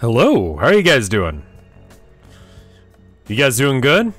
Hello, how are you guys doing? You guys doing good?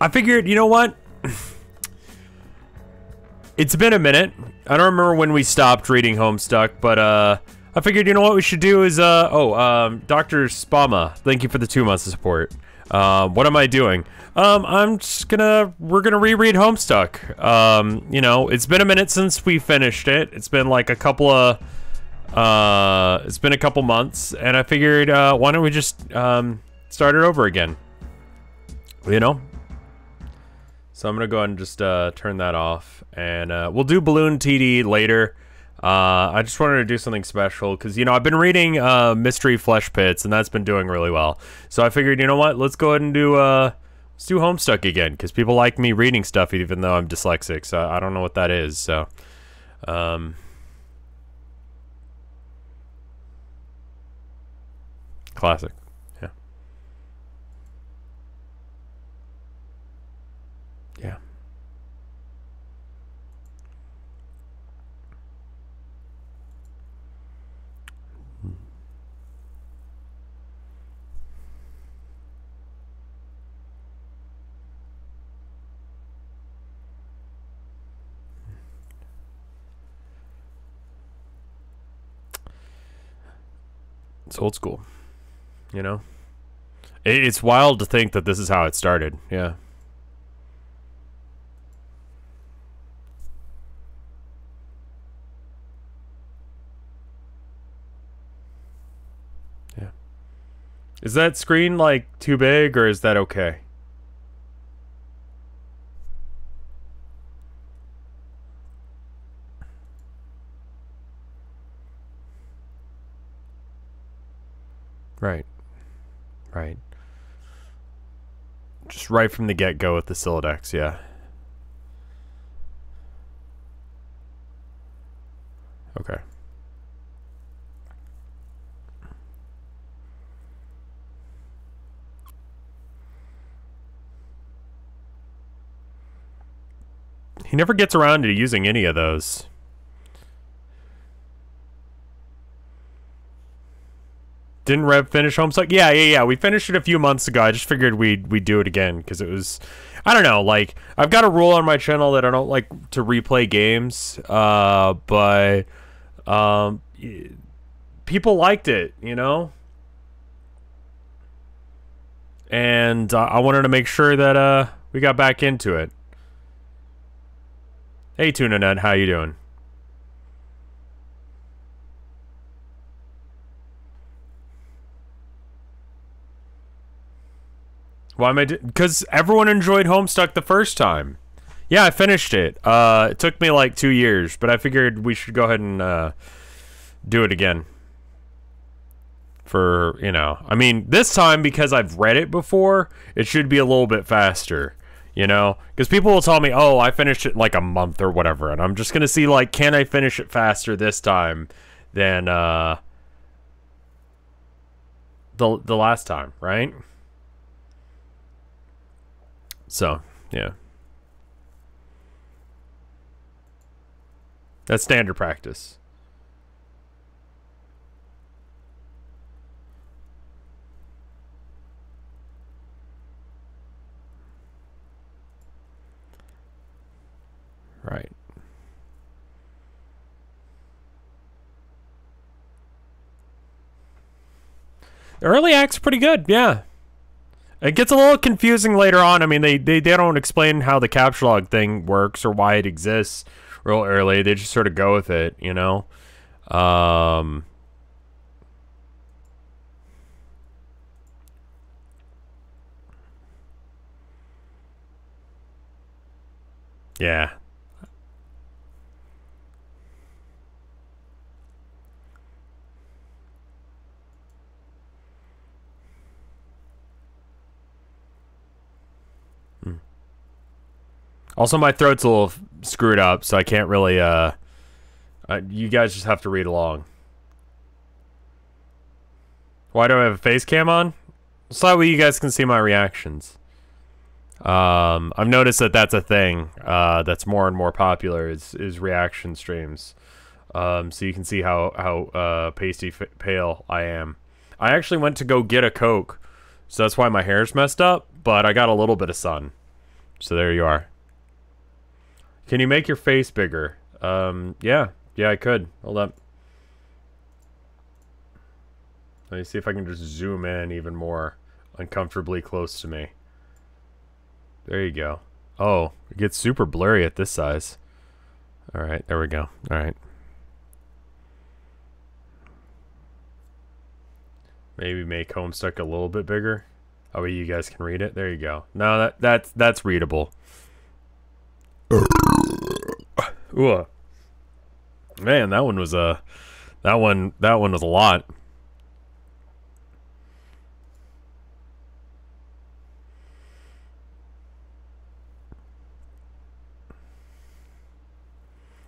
I figured, you know what? it's been a minute. I don't remember when we stopped reading Homestuck, but uh I figured, you know what we should do is uh oh, um Dr. Spama, thank you for the 2 months of support. Um what am I doing? Um I'm just to we're to reread Homestuck. Um you know, it's been a minute since we finished it. It's been like a couple of uh it's been a couple months and I figured uh why don't we just um start it over again? You know, so I'm gonna go ahead and just uh, turn that off, and uh, we'll do Balloon TD later. Uh, I just wanted to do something special because you know I've been reading uh, Mystery Flesh Pits, and that's been doing really well. So I figured, you know what, let's go ahead and do uh, let's do Homestuck again because people like me reading stuff even though I'm dyslexic. So I don't know what that is. So. Um, classic. Yeah. Yeah. It's old school, you know. It, it's wild to think that this is how it started. Yeah. Yeah. Is that screen like too big or is that okay? Right. Right. Just right from the get go with the Sylladex, yeah. Okay. He never gets around to using any of those. Didn't Rev finish Homestuck? Yeah, yeah, yeah. We finished it a few months ago. I just figured we'd we'd do it again because it was, I don't know. Like I've got a rule on my channel that I don't like to replay games. Uh, but um, people liked it, you know. And uh, I wanted to make sure that uh we got back into it. Hey, Tuna Nut, how you doing? Why am I? Because everyone enjoyed Homestuck the first time. Yeah, I finished it. Uh, it took me like two years, but I figured we should go ahead and uh, do it again. For you know, I mean, this time because I've read it before, it should be a little bit faster. You know, because people will tell me, "Oh, I finished it like a month or whatever," and I'm just gonna see like, can I finish it faster this time than uh, the the last time, right? So, yeah. That's standard practice. Right. The early act's pretty good, yeah. It gets a little confusing later on. I mean, they, they, they don't explain how the captchalogue thing works or why it exists real early. They just sort of go with it, you know? Um, yeah. Also, my throat's a little screwed up, so I can't really. Uh, you guys just have to read along. Why do I have a face cam on? So that way you guys can see my reactions. Um, I've noticed that that's a thing uh, that's more and more popular is is reaction streams. Um, so you can see how how uh, pasty pale I am. I actually went to go get a coke, so that's why my hair's messed up. But I got a little bit of sun, so there you are. Can you make your face bigger? Um, yeah, yeah, I could. Hold up. Let me see if I can just zoom in even more uncomfortably close to me. There you go. Oh, it gets super blurry at this size. Alright, there we go. Alright. Maybe make Homestuck a little bit bigger. Oh, you guys can read it. There you go. No, that that's that's readable. Ooh. Man, that one was a that one that one was a lot.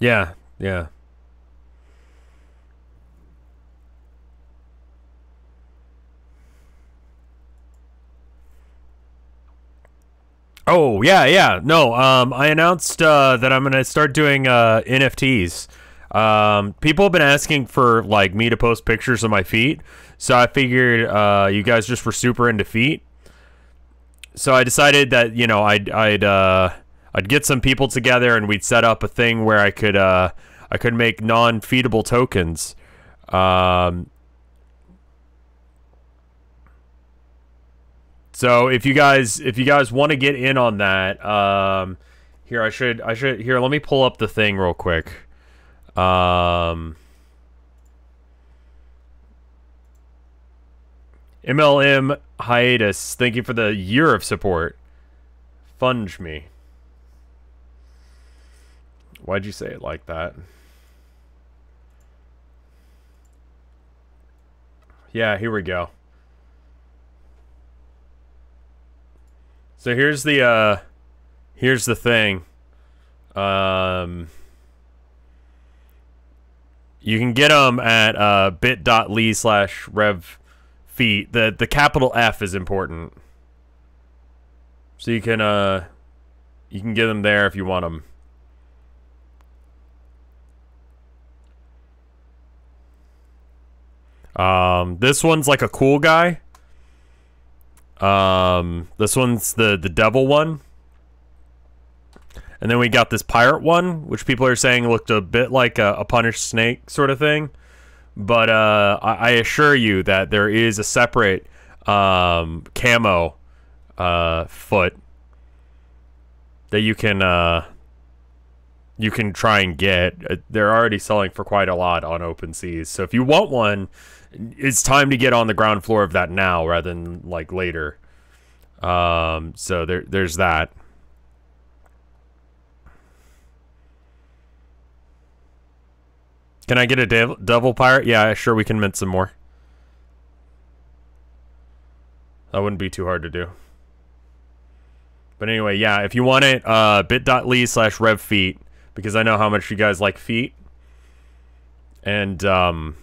Yeah, yeah. Oh yeah, yeah. No, um, I announced uh, that I'm gonna start doing uh, NFTs. Um, people have been asking for like me to post pictures of my feet, so I figured uh, you guys just were super into feet. So I decided that you know I'd I'd uh, I'd get some people together and we'd set up a thing where I could uh, I could make non-feedable tokens. Um, so if you guys if you guys want to get in on that, um, here I should I should here let me pull up the thing real quick. Um, MLM hiatus. Thank you for the year of support. Funge me. Why'd you say it like that? Yeah, here we go. So here's the uh here's the thing. Um you can get them at uh, bit.ly slash rev feet. The the capital F is important. So you can uh you can get them there if you want them. Um, this one's like a cool guy. Um, this one's the the devil one. And then we got this pirate one, which people are saying looked a bit like a, a punished snake sort of thing. But uh, I, I, assure you that there is a separate um, camo uh, foot that you can uh, you can try and get. Uh, they're already selling for quite a lot on OpenSeas. So if you want one, it's time to get on the ground floor of that now rather than like later. Um, so there, there's that. Can I get a devil pirate? Yeah, sure we can mint some more. That wouldn't be too hard to do. But anyway, yeah, if you want it, uh, bit.ly slash revfeet, because I know how much you guys like feet. And, um,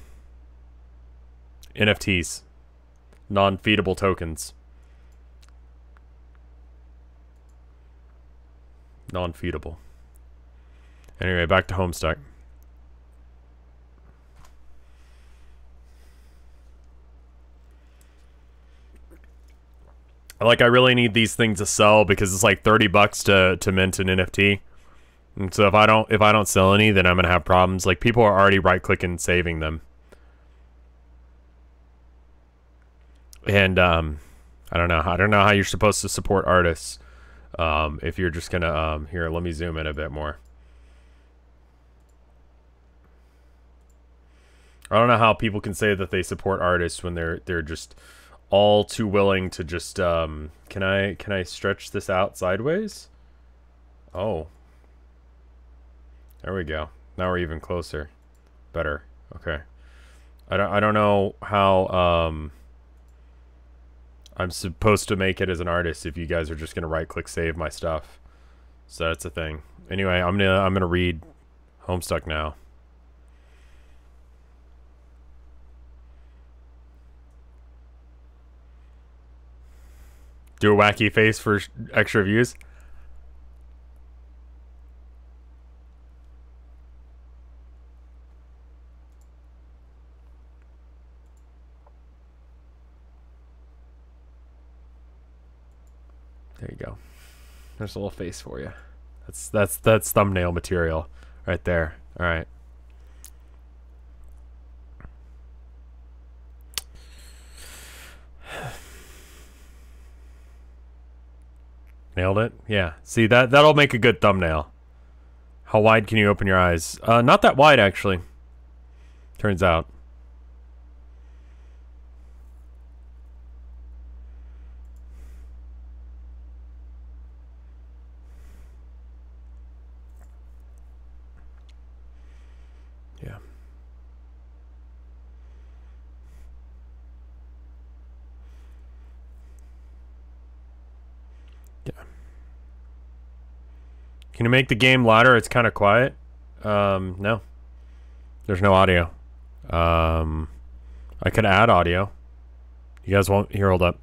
NFTs. Non-feedable tokens. Non-feedable. Anyway, back to Homestuck. Like, I really need these things to sell because it's like 30 bucks to, to mint an NFT. And so if I don't if I don't sell any, then I'm gonna have problems. Like people are already right clicking saving them. And um I don't know. I don't know how you're supposed to support artists. Um, if you're just gonna um here, let me zoom in a bit more. I don't know how people can say that they support artists when they're they're just all too willing to just um can I can I stretch this out sideways? Oh. There we go. Now we're even closer. Better. Okay. I don't I don't know how um I'm supposed to make it as an artist if you guys are just gonna right click save my stuff. So that's a thing. Anyway, I'm gonna I'm gonna read Homestuck now. Do a wacky face for extra views. There you go. There's a little face for you. That's that's that's thumbnail material right there. All right. Nailed it. Yeah. See that that'll make a good thumbnail. How wide can you open your eyes? Uh, not that wide actually. Turns out. Can you make the game louder? It's kind of quiet. Um, no. There's no audio. Um, I could add audio. You guys won't here. Hold up.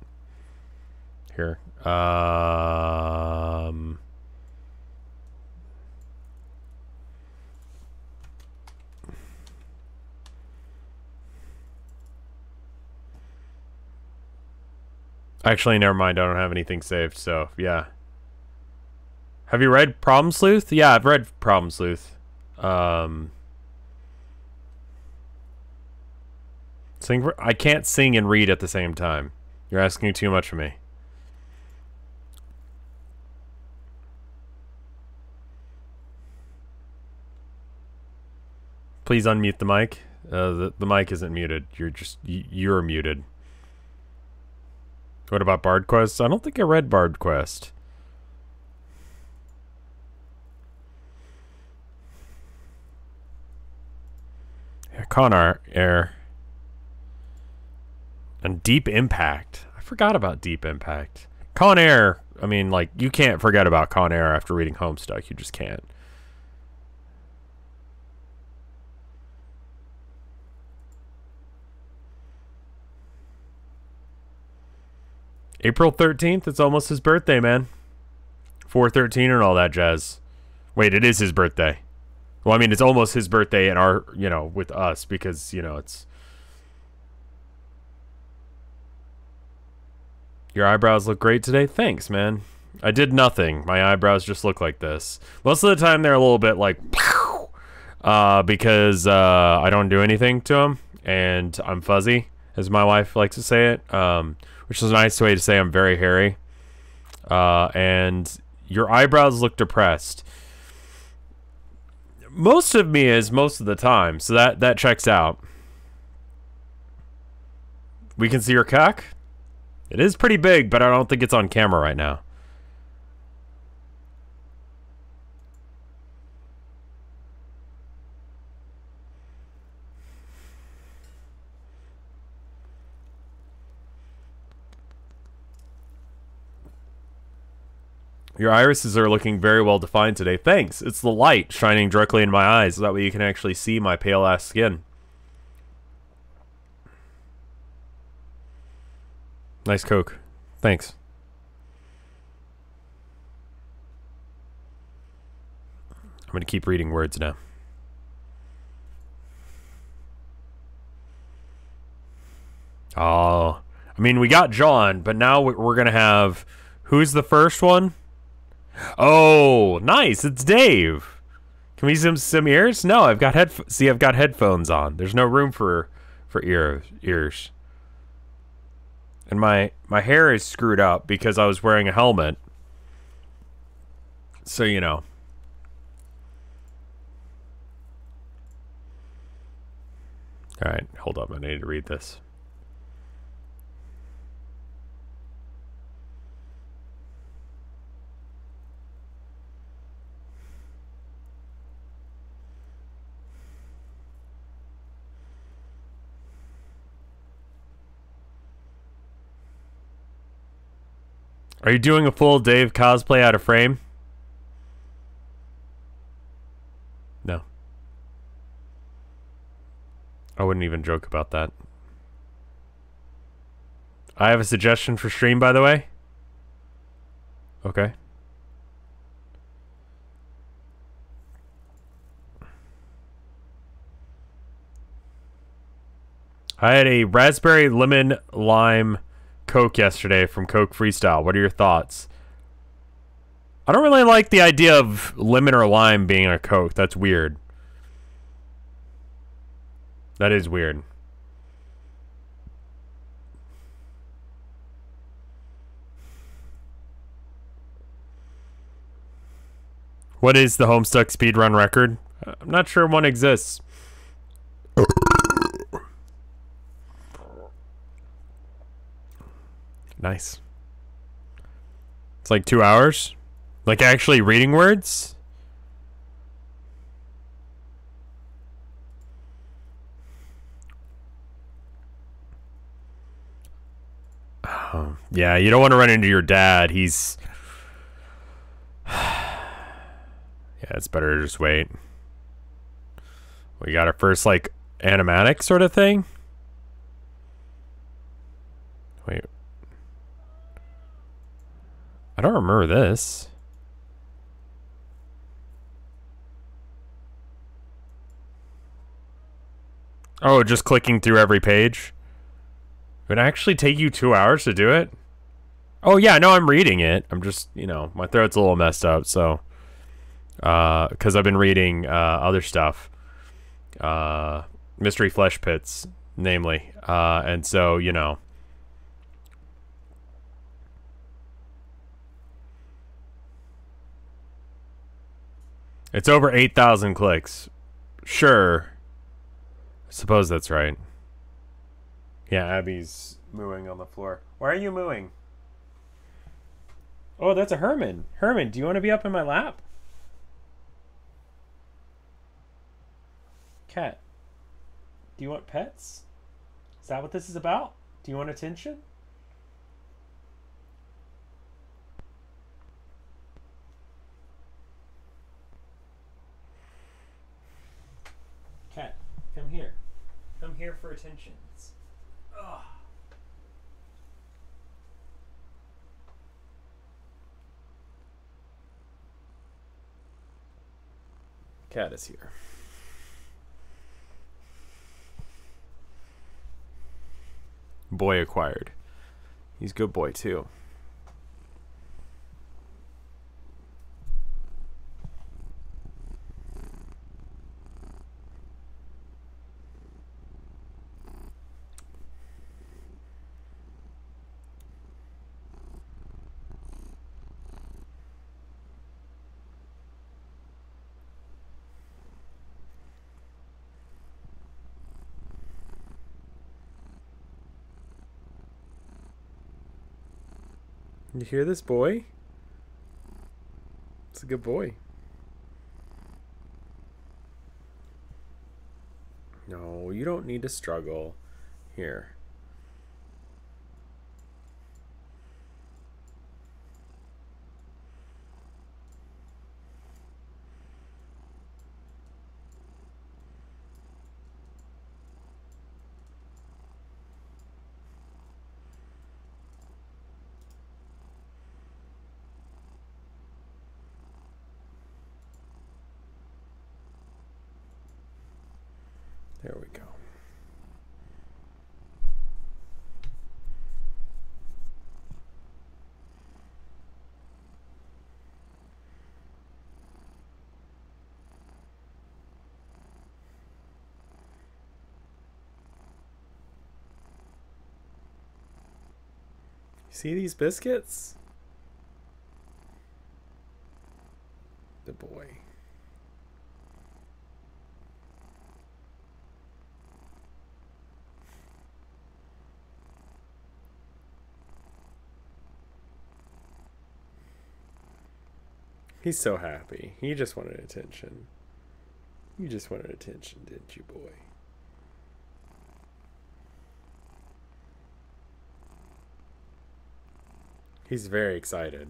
Here. Um. Actually, never mind. I don't have anything saved, so yeah. Have you read Problem Sleuth? Yeah, I've read Problem Sleuth. Um, sing. For, I can't sing and read at the same time. You're asking too much of me. Please unmute the mic. Uh, the the mic isn't muted. You're just you're muted. What about Bard Quest? I don't think I read Bard Quest. Con Air. And Deep Impact. I forgot about Deep Impact. Con Air, I mean, like, you can't forget about Con Air after reading Homestuck. You just can't. April 13th, it's almost his birthday, man. 413 and all that jazz. Wait, it is his birthday. Well, I mean, it's almost his birthday and our, you know, with us because, you know, it's. Your eyebrows look great today. Thanks, man. I did nothing. My eyebrows just look like this. Most of the time, they're a little bit like, uh, because uh, I don't do anything to them, and I'm fuzzy, as my wife likes to say it. Um, which is a nice way to say I'm very hairy. Uh, and your eyebrows look depressed. Most of me is most of the time, so that that checks out. We can see your cock. It is pretty big, but I don't think it's on camera right now. Your irises are looking very well defined today. Thanks. It's the light shining directly in my eyes. That way you can actually see my pale ass skin. Nice Coke. Thanks. I'm going to keep reading words now. Oh. I mean, we got John, but now we're going to have... Who's the first one? Oh, nice. It's Dave. Can we zoom some ears? No, I've got head. See, I've got headphones on. There's no room for for ear ears. And my my hair is screwed up because I was wearing a helmet. So you know. All right, hold up. I need to read this. Are you doing a full Dave cosplay out of frame? No. I wouldn't even joke about that. I have a suggestion for stream, by the way. Okay. I had a raspberry lemon lime Coke yesterday from Coke Freestyle. What are your thoughts? I don't really like the idea of lemon or lime being a Coke. That's weird. That is weird. What is the Homestuck speedrun record? I'm not sure one exists. Nice. It's like two hours? Like actually reading words? Oh, yeah, you don't want to run into your dad. He's... yeah, it's better to just wait. We got our first, like, animatic sort of thing. Wait, I don't remember this. Oh, just clicking through every page? Would it actually take you two hours to do it? Oh, yeah, no, I'm reading it. I'm just, you know, my throat's a little messed up, so... Uh, because I've been reading, uh, other stuff. Uh, Mystery Flesh Pits, namely. Uh, and so, you know... It's over 8,000 clicks. Sure. Suppose that's right. Yeah, Abby's mooing on the floor. Why are you mooing? Oh, that's a Herman. Herman, do you want to be up in my lap? Cat, do you want pets? Is that what this is about? Do you want attention? Here for attentions. Ugh. Cat is here. Boy acquired. He's good boy too. You hear this boy? It's a good boy. No, you don't need to struggle. Here. There we go. See these biscuits? The boy. He's so happy. He just wanted attention. You just wanted attention, didn't you, boy? He's very excited.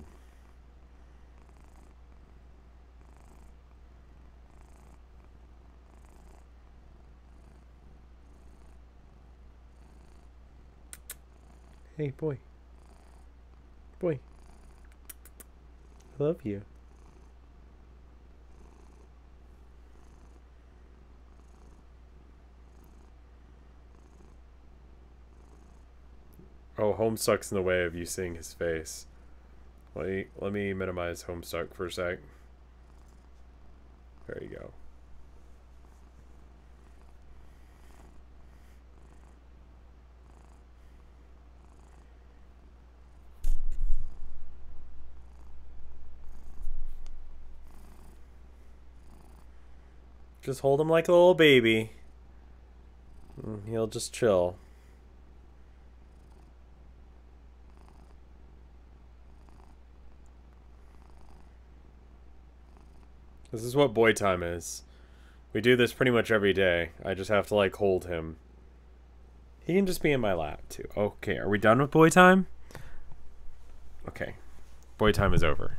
Hey, boy. Boy. I love you. Oh, Homestuck's in the way of you seeing his face. Let me, let me minimize Homestuck for a sec. There you go. Just hold him like a little baby. And he'll just chill. This is what boy time is. We do this pretty much every day. I just have to like hold him. He can just be in my lap too. Okay, are we done with boy time? Okay. Boy time is over.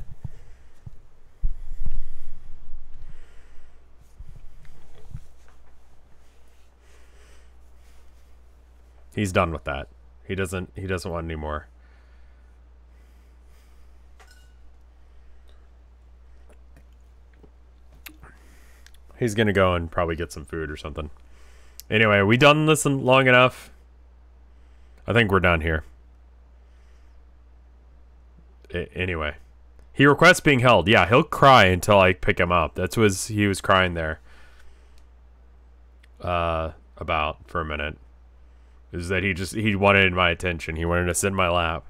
He's done with that. He doesn't he doesn't want any more. He's gonna go and probably get some food or something. Anyway, we done this long enough? I think we're done here. I anyway. He requests being held. Yeah, he'll cry until I pick him up. That's what he was crying there. Uh, about for a minute is that he just he wanted my attention. He wanted to sit in my lap,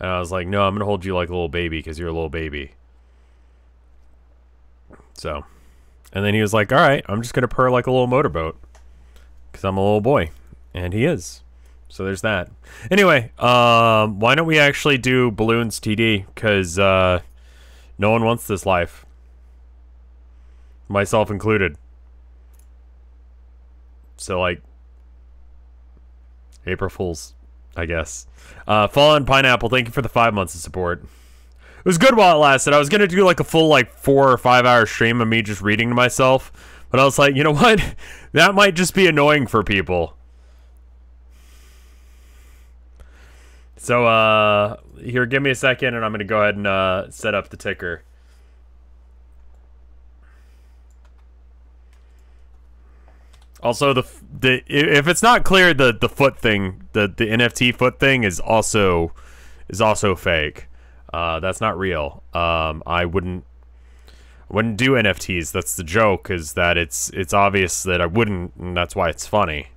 and I was like, "No, I'm gonna hold you like a little baby because you're a little baby." So, and then he was like, "All right, I'm just gonna purr like a little motorboat because I'm a little boy," and he is. So there's that. Anyway, um, why don't we actually do balloons TD? Because uh, no one wants this life, myself included. So like, April Fools, I guess. Uh, Fallen Pineapple, thank you for the five months of support. It was good while it lasted. I was gonna do like a full like four or five hour stream of me just reading to myself, but I was like, you know what? that might just be annoying for people. So uh, here, give me a second, and I'm gonna go ahead and uh, set up the ticker. Also, the the if it's not clear, the the foot thing, the the NFT foot thing is also is also fake. Uh, that's not real. Um, I wouldn't wouldn't do NFTs. That's the joke. Is that it's it's obvious that I wouldn't, and that's why it's funny.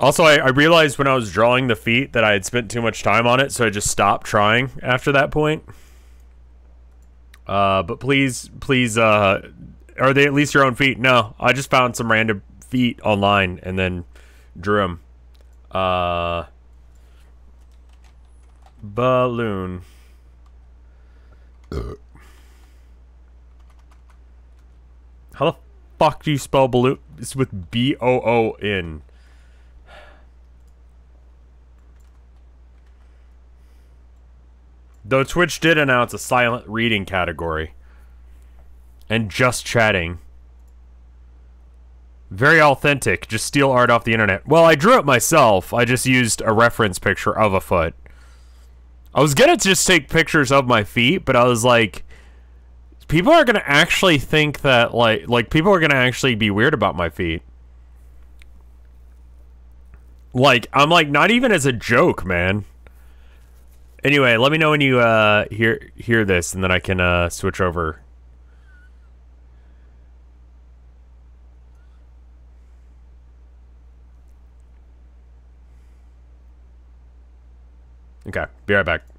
Also, I, I realized when I was drawing the feet that I had spent too much time on it, so I just stopped trying after that point. Uh, but please, please, uh, are they at least your own feet? No, I just found some random feet online and then drew them. Uh, balloon. Uh. How the fuck do you spell balloon? It's with B O O N. Though Twitch did announce a silent reading category and just chatting. Very authentic. Just steal art off the internet. Well, I drew it myself. I just used a reference picture of a foot. I was gonna just take pictures of my feet, but I was like, people are gonna actually think that like like people are gonna actually be weird about my feet. Like I'm like not even as a joke, man. Anyway, let me know when you uh hear hear this, and then I can uh switch over Okay, be right back.